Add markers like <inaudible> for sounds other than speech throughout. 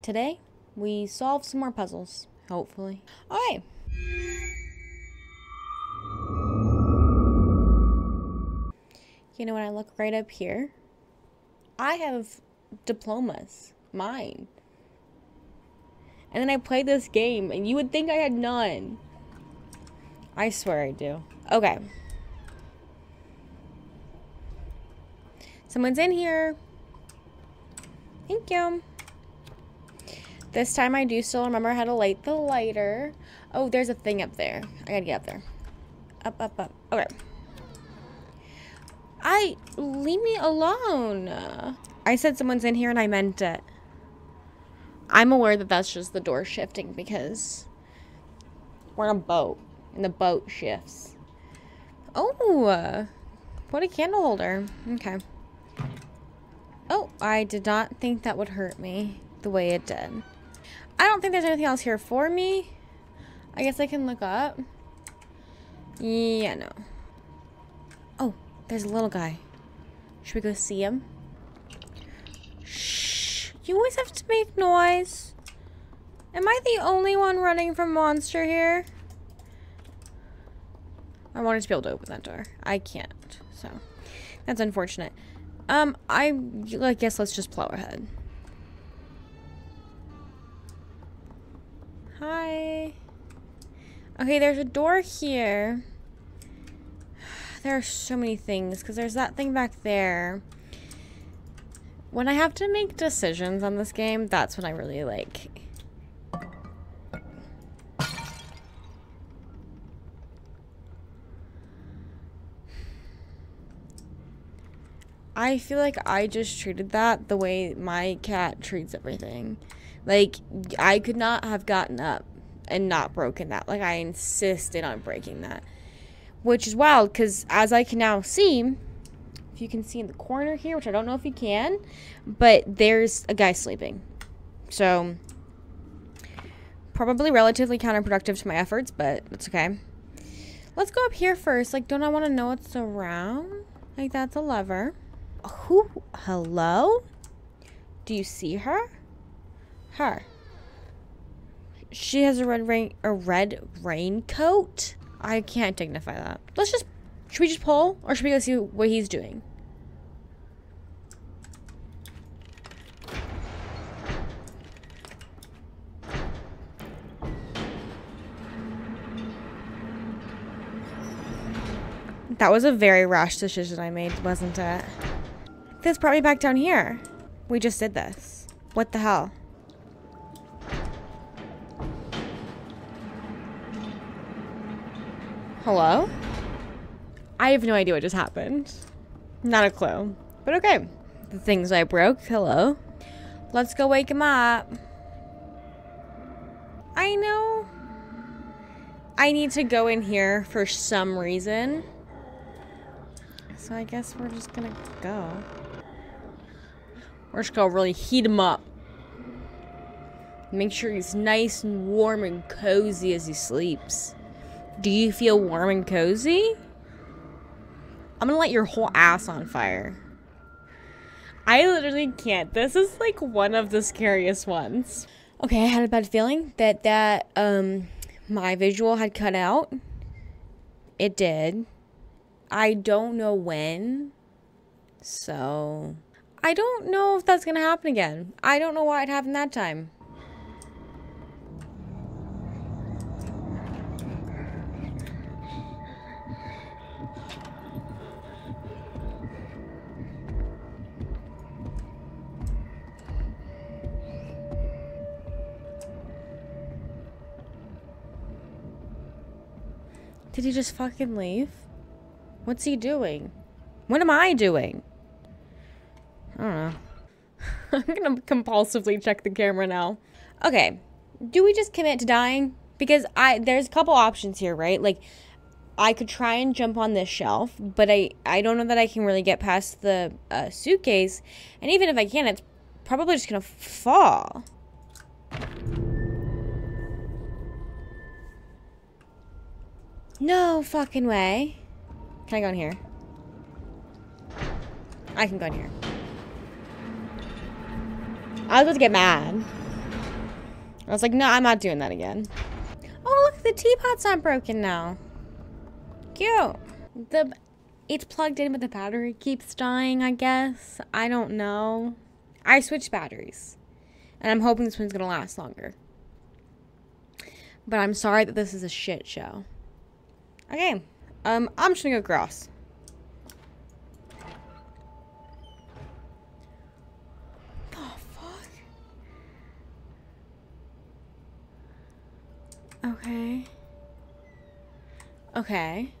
Today, we solve some more puzzles, hopefully. Okay. You know, when I look right up here, I have diplomas, mine. And then I played this game, and you would think I had none. I swear I do. Okay. Someone's in here. Thank you. This time I do still remember how to light the lighter. Oh, there's a thing up there. I gotta get up there. Up, up, up. Okay. I leave me alone. I said someone's in here and I meant it. I'm aware that that's just the door shifting because we're in a boat and the boat shifts. Oh, what a candle holder. Okay. Oh, I did not think that would hurt me the way it did. I don't think there's anything else here for me. I guess I can look up. Yeah, no. Oh, there's a little guy. Should we go see him? Shh. You always have to make noise. Am I the only one running from monster here? I wanted to be able to open that door. I can't, so that's unfortunate. Um, I, I guess let's just plow ahead. Hi. Okay, there's a door here. <sighs> There are so many things, because there's that thing back there. When I have to make decisions on this game, that's when I really like... I feel like I just treated that the way my cat treats everything. Like, I could not have gotten up and not broken that. Like, I insisted on breaking that. Which is wild, because as I can now see, if you can see in the corner here, which I don't know if you can, but there's a guy sleeping. So, probably relatively counterproductive to my efforts, but it's okay. Let's go up here first. Like, don't I want to know what's around? Like, that's a lever. Who? Hello? Do you see her? Her. She has a red rain a red raincoat. I can't dignify that. Let's just should we just pull or should we go see what he's doing? That was a very rash decision I made, wasn't it? This brought me back down here. We just did this. What the hell? Hello? I have no idea what just happened. Not a clue. But okay. The things I broke. Hello. Let's go wake him up. I know. I need to go in here for some reason. So I guess we're just gonna go. We're just gonna really heat him up. Make sure he's nice and warm and cozy as he sleeps. Do you feel warm and cozy? I'm gonna light your whole ass on fire. I literally can't. This is like one of the scariest ones. Okay, I had a bad feeling that that um my visual had cut out. It did. I don't know when. So, I don't know if that's to happen again. I don't know why it happened that time. Did he just fucking leave? What's he doing? What am I doing? I don't know. <laughs> I'm gonna compulsively check the camera now. Okay. Do we just commit to dying? Because I there's a couple options here, right? Like I could try and jump on this shelf, but I I don't know that I can really get past the uh, suitcase. And even if I can, it's probably just gonna fall. No fucking way. Can I go in here? I can go in here. I was about to get mad. I was like, no, I'm not doing that again. Oh, look, the teapot's not broken now. Cute. The it's plugged in, but the battery keeps dying, I guess. I don't know. I switched batteries. And I'm hoping this one's going to last longer. But I'm sorry that this is a shit show. Okay. Um, I'm just to go cross. The fuck? Okay. Okay.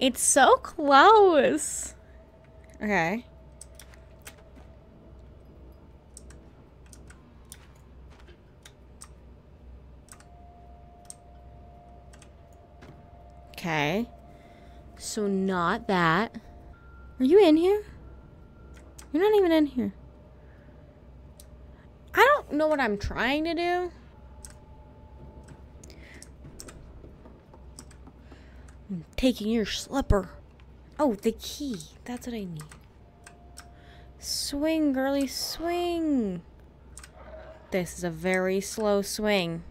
It's so close. Okay. Okay. So not that. Are you in here? You're not even in here. I don't know what I'm trying to do. I'm taking your slipper. Oh, the key. That's what I need. Swing, girly, swing. This is a very slow swing.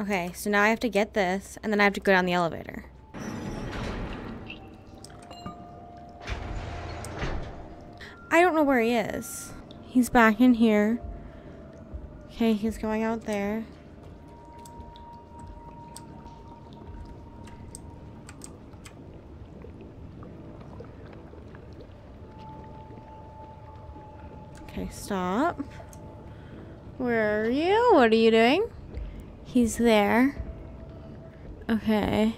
Okay, so now I have to get this, and then I have to go down the elevator. I don't know where he is. He's back in here. Okay, he's going out there. Okay, stop. Where are you? What are you doing? He's there. Okay.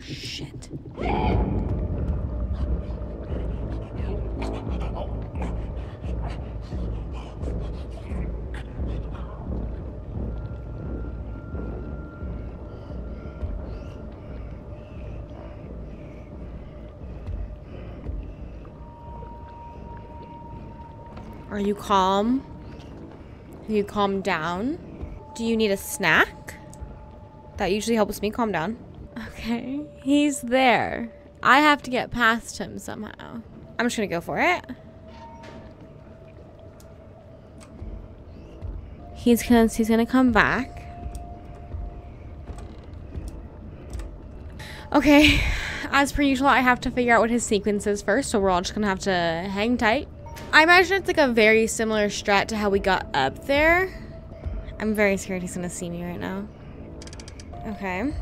Shit. Are you calm? You calm down? Do you need a snack? That usually helps me calm down. Okay, he's there. I have to get past him somehow. I'm just gonna go for it. He's gonna, he's gonna come back. Okay, as per usual, I have to figure out what his sequence is first, so we're all just gonna have to hang tight. I imagine it's like a very similar strat to how we got up there. I'm very scared he's gonna see me right now. Okay.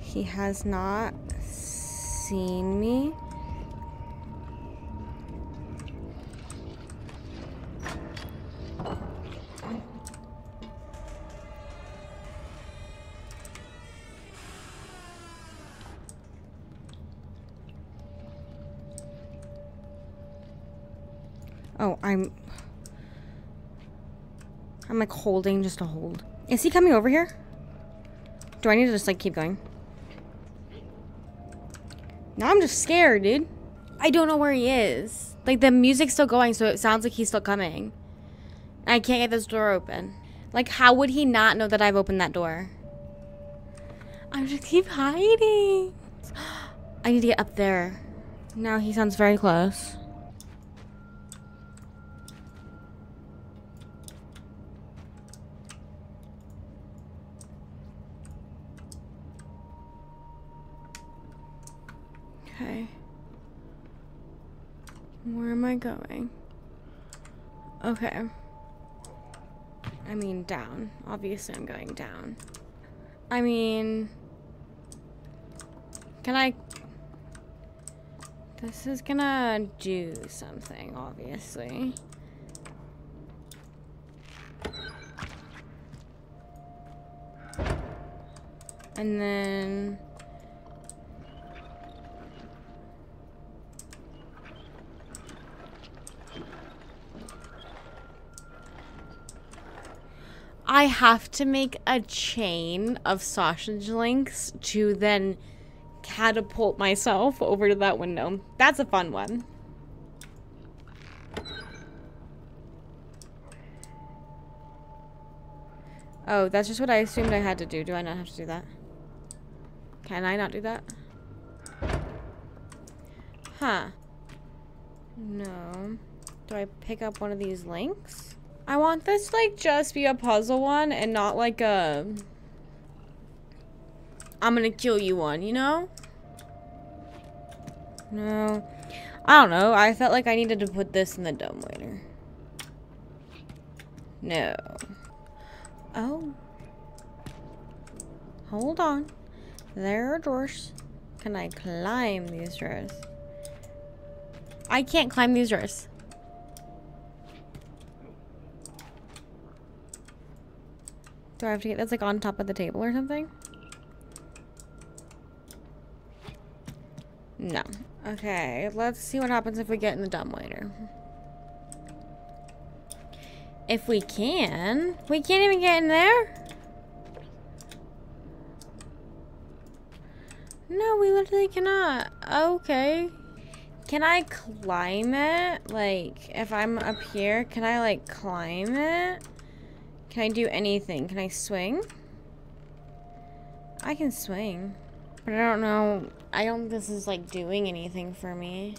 He has not seen me. Oh, I'm... I'm like holding just to hold. Is he coming over here? Do I need to just like keep going? Now I'm just scared, dude. I don't know where he is. Like the music's still going, so it sounds like he's still coming. I can't get this door open. Like how would he not know that I've opened that door? I'm just keep hiding. <gasps> I need to get up there. Now he sounds very close. Okay. Where am I going? Okay. I mean, down. Obviously, I'm going down. I mean... Can I... This is gonna do something, obviously. And then... I have to make a chain of sausage links to then catapult myself over to that window. That's a fun one. Oh, that's just what I assumed I had to do. Do I not have to do that? Can I not do that? Huh. No. Do I pick up one of these links? I want this like just be a puzzle one and not like a I'm gonna kill you one, you know? No. I don't know. I felt like I needed to put this in the dumbwaiter. No. Oh. Hold on. There are drawers. Can I climb these drawers? I can't climb these drawers. Do I have to get that's like on top of the table or something? No. Okay, let's see what happens if we get in the dumbwaiter. If we can. We can't even get in there? No, we literally cannot. Okay. Can I climb it? Like, if I'm up here, can I, like, climb it? Can I do anything? Can I swing? I can swing. But I don't know. I don't think this is, like, doing anything for me.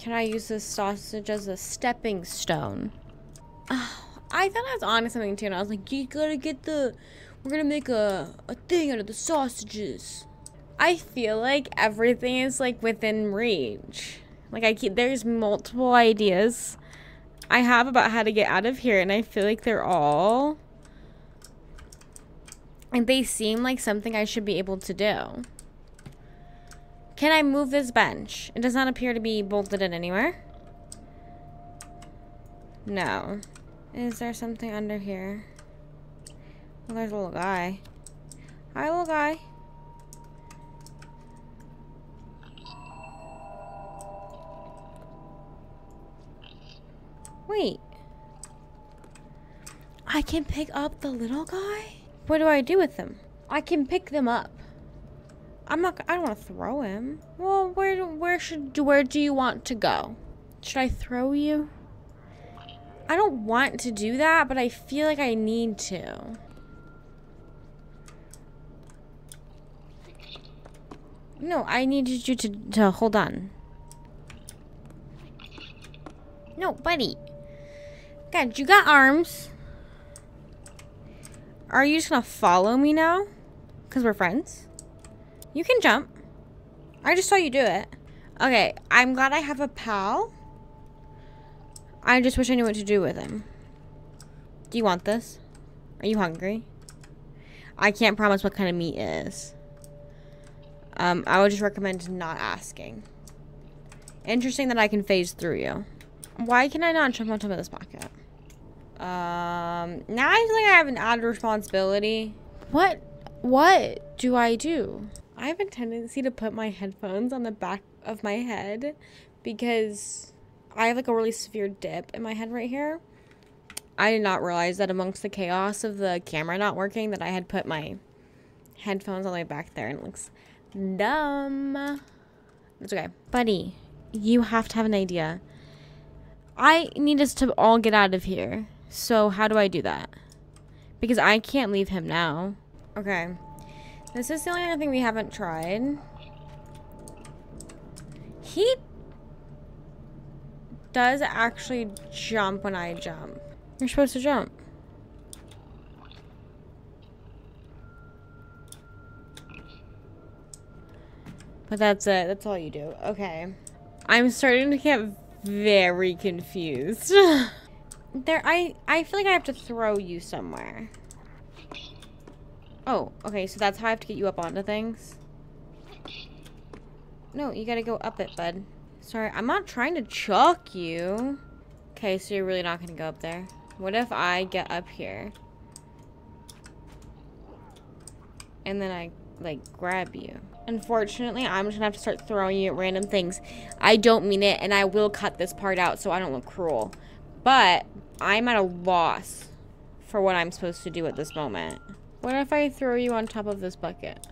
Can I use this sausage as a stepping stone? Oh, <sighs> I thought I was on something too, and I was like, you gotta get the, we're gonna make a, a thing out of the sausages. I feel like everything is like within reach. Like I keep, there's multiple ideas I have about how to get out of here, and I feel like they're all, and they seem like something I should be able to do. Can I move this bench? It does not appear to be bolted in anywhere. No. Is there something under here? Well, there's a little guy. Hi, little guy. Wait. I can pick up the little guy? What do I do with them? I can pick them up. I'm not. I don't want to throw him. Well, where where should where do you want to go? Should I throw you? I don't want to do that, but I feel like I need to. No, I needed you to, to hold on. No, buddy. God, you got arms. Are you just gonna follow me now? Because we're friends? You can jump. I just saw you do it. Okay, I'm glad I have a pal. I just wish I knew what to do with him. Do you want this? Are you hungry? I can't promise what kind of meat is. Um, I would just recommend not asking. Interesting that I can phase through you. Why can I not jump on top of this pocket? Um, now I feel like I have an added responsibility. What, what do I do? I have a tendency to put my headphones on the back of my head because I have like a really severe dip in my head right here. I did not realize that amongst the chaos of the camera not working that I had put my headphones all the way back there and it looks dumb. It's okay. Buddy, you have to have an idea. I need us to all get out of here. So how do I do that? Because I can't leave him now. Okay. This is the only other thing we haven't tried. He does actually jump when I jump. You're supposed to jump. But that's it. That's all you do. Okay. I'm starting to get very confused. <laughs> there, I, I feel like I have to throw you somewhere. Oh, okay, so that's how I have to get you up onto things? No, you gotta go up it, bud. Sorry, I'm not trying to chuck you. Okay, so you're really not gonna go up there. What if I get up here? And then I, like, grab you. Unfortunately, I'm just gonna have to start throwing you at random things. I don't mean it, and I will cut this part out so I don't look cruel. But, I'm at a loss for what I'm supposed to do at this moment. What if I throw you on top of this bucket?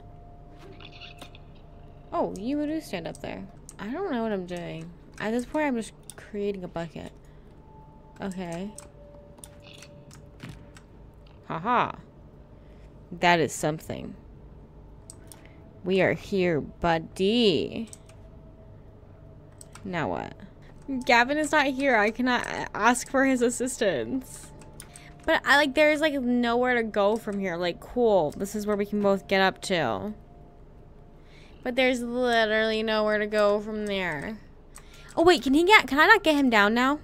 Oh, you do stand up there. I don't know what I'm doing. At this point, I'm just creating a bucket. Okay. Haha. That is something. We are here, buddy. Now what? Gavin is not here. I cannot ask for his assistance. But I like there's like nowhere to go from here. Like cool. This is where we can both get up to. But there's literally nowhere to go from there. Oh wait, can he get can I not get him down now?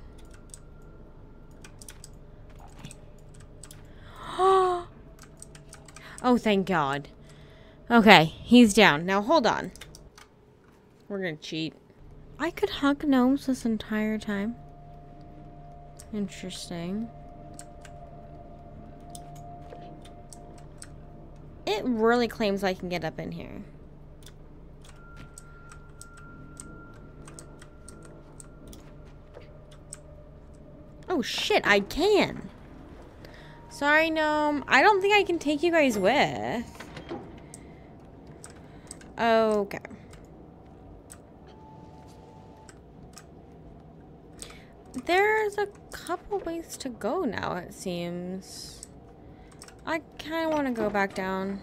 <gasps> oh thank God. Okay, he's down. Now hold on. We're gonna cheat. I could hug gnomes this entire time. Interesting. It really claims I can get up in here. Oh shit, I can. Sorry, gnome. I don't think I can take you guys with. Okay. There's a couple ways to go now, it seems. I kind of want to go back down.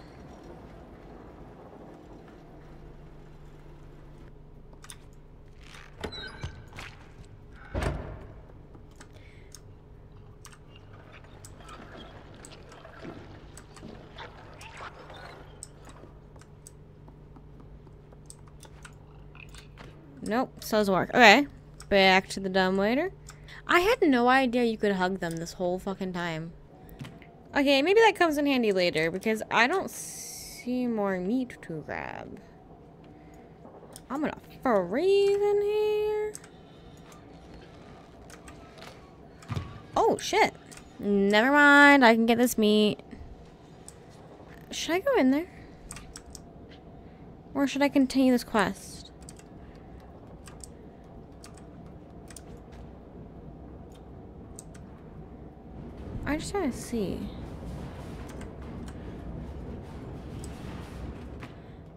Nope, so doesn't work. Okay, back to the dumb waiter. I had no idea you could hug them this whole fucking time. Okay, maybe that comes in handy later because I don't see more meat to grab. I'm gonna freeze in here. Oh, shit. Never mind, I can get this meat. Should I go in there? Or should I continue this quest? I just want to see.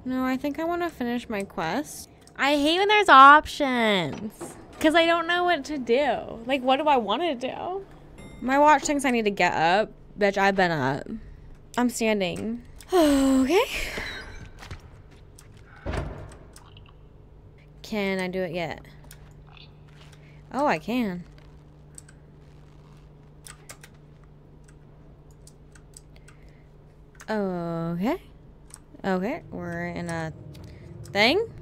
No, I think I want to finish my quest. I hate when there's options. Because I don't know what to do. Like, what do I want to do? My watch thinks I need to get up. Bitch, I've been up. I'm standing. <sighs> okay. Can I do it yet? Oh, I can. Okay. Okay, we're in a thing.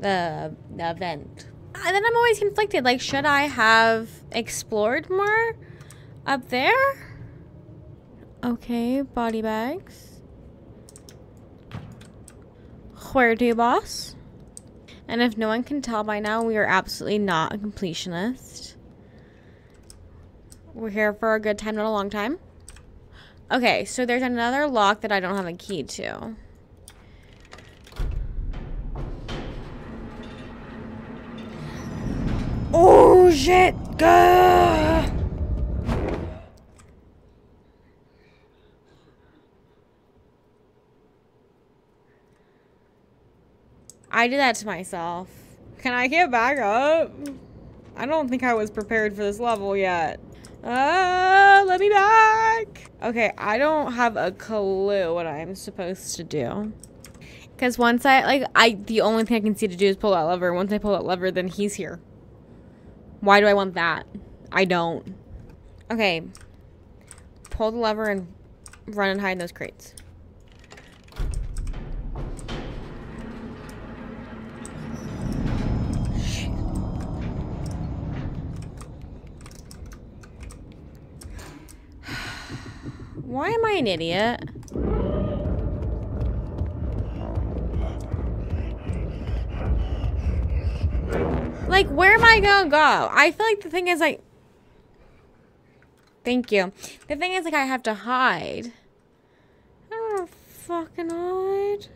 The, the event. And then I'm always conflicted. Like, should I have explored more up there? Okay, body bags. Where to, boss? And if no one can tell by now, we are absolutely not a completionist. We're here for a good time, not a long time. Okay, so there's another lock that I don't have a key to. Oh, shit! Gah! I did that to myself. Can I get back up? I don't think I was prepared for this level yet. Ah, let me back. Okay, I don't have a clue what I'm supposed to do. Because once I, like, I, the only thing I can see to do is pull that lever. Once I pull that lever, then he's here. Why do I want that? I don't. Okay. Pull the lever and run and hide in those crates. Why am I an idiot? Like, where am I gonna go? I feel like the thing is, like... Thank you. The thing is, like, I have to hide. I don't to fucking hide.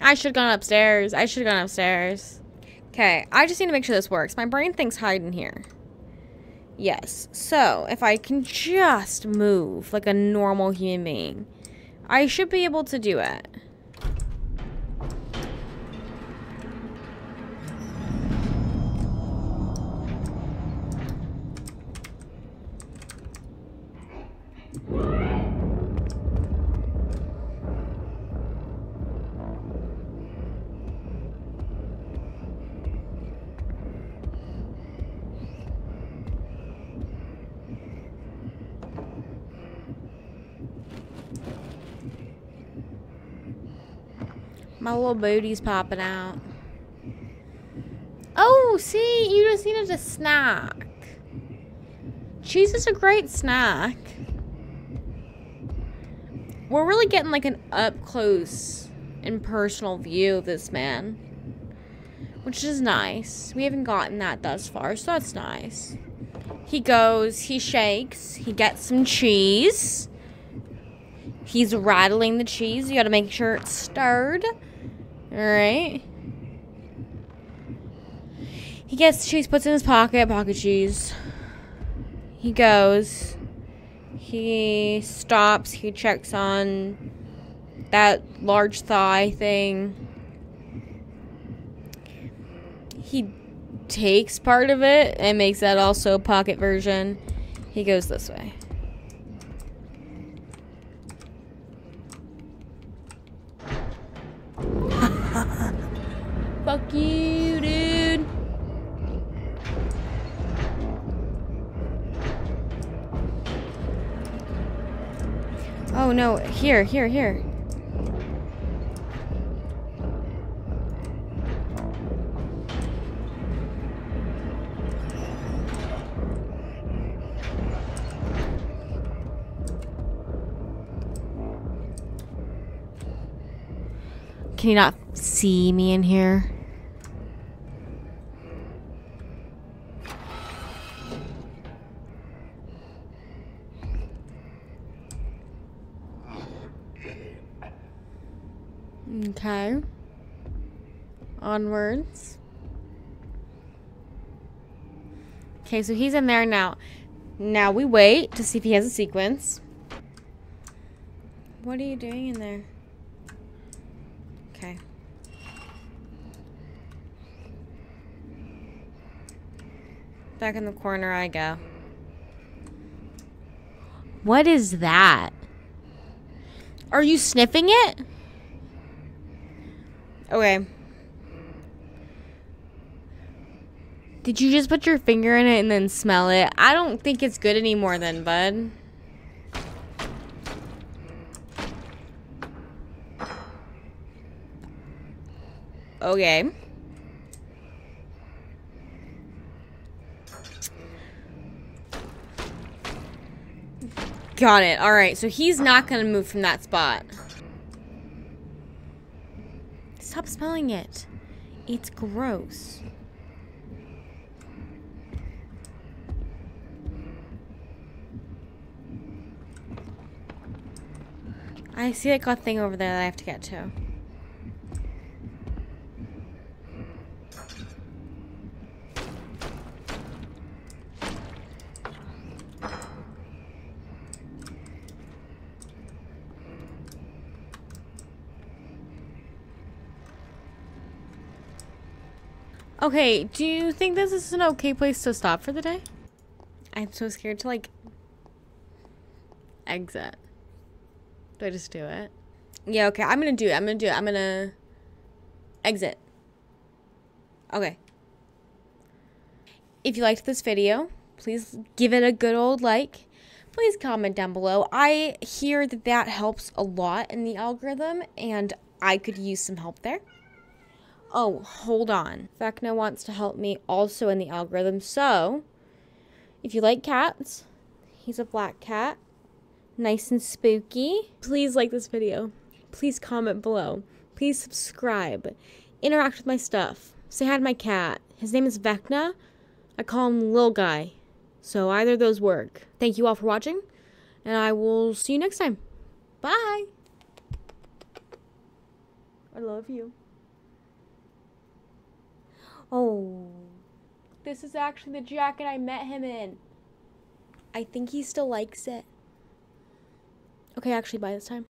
I should have gone upstairs. I should have gone upstairs. Okay, I just need to make sure this works. My brain thinks hide in here. Yes. So, if I can just move like a normal human being, I should be able to do it. My little booty's popping out. Oh, see, you just needed a snack. Cheese is a great snack. We're really getting like an up close and personal view of this man. Which is nice. We haven't gotten that thus far, so that's nice. He goes, he shakes, he gets some cheese. He's rattling the cheese. You gotta make sure it's stirred. Alright. He gets cheese, puts in his pocket, pocket cheese. He goes. He stops, he checks on that large thigh thing. He takes part of it and makes that also a pocket version. He goes this way. No, here, here, here. Can you not see me in here? Onwards. Okay, so he's in there now. Now we wait to see if he has a sequence. What are you doing in there? Okay. Back in the corner I go. What is that? Are you sniffing it? Okay. Did you just put your finger in it and then smell it? I don't think it's good anymore then, bud. Okay. Got it. All right. So he's not going to move from that spot. Stop smelling it. It's gross. I see like a thing over there that I have to get to. Okay, do you think this is an okay place to stop for the day? I'm so scared to like exit. I just do it? Yeah, okay, I'm gonna do it. I'm gonna do it. I'm gonna exit. Okay. If you liked this video, please give it a good old like. Please comment down below. I hear that that helps a lot in the algorithm, and I could use some help there. Oh, hold on. Vecna wants to help me also in the algorithm. So, if you like cats, he's a black cat. Nice and spooky. Please like this video. Please comment below. Please subscribe. Interact with my stuff. Say hi to my cat. His name is Vecna. I call him Lil Guy. So either those work. Thank you all for watching. And I will see you next time. Bye. I love you. Oh. This is actually the jacket I met him in. I think he still likes it. Okay, actually, by this time.